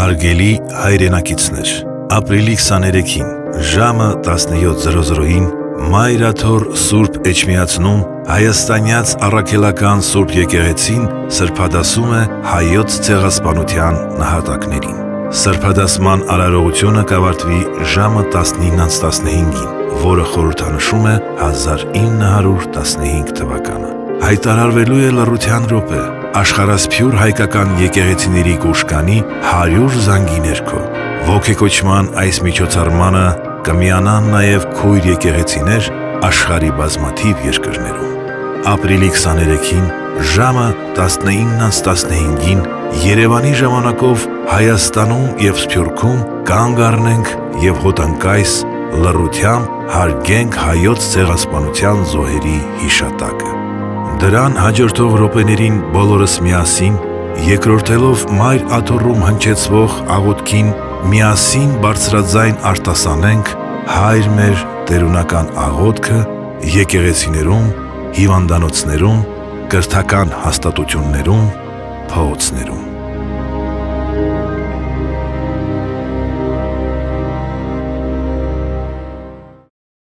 Հարգելի հայրենակիցներ, ապրիլի 23-ին ժամը 17:00-ին Մայրաթոր Սուրբ Էջմիածնում հայաստանյաց առաքելական Սուրբ եկեղեցին սրբադասում է հայոց ցեղասպանության նահատակներին։ Սրբադասման արարողությունը կավարտվի ժամը 19:15-ին, որը խորհրդանշում է 1915 թվականը։ Հայտարարվելու է լռության րոպե, աշխարհասփյուր հայկական եկեղեցիների կուշկանի 100 զանգի ներքո։ Ոգեկոչման այս միջոցառմանը կմիանան նաև քույր եկեղեցիներ աշխարի բազմաթիվ երկրներում։ Ապրիլի 23-ին ժամը 19:15-ին Երևանի ժամանակով Հայաստանում եւ Սփյուռքում կանգ առնենք եւ հոտնկայս լռությամբ հարգենք հայոց ցեղասպանության զոհերի հիշատակը։ Դրան հաջորդող րոպեներին բոլորս միասին երկրորդելով Մայր Աթոռում հնչեցվող աղոթքին միասին բարձրաձայն արտասանենք Հայր մեր տերունական աղոթքը եկեղեցիներում, հիվանդանոցներում, կրթական հաստատություններում, փողոցներում։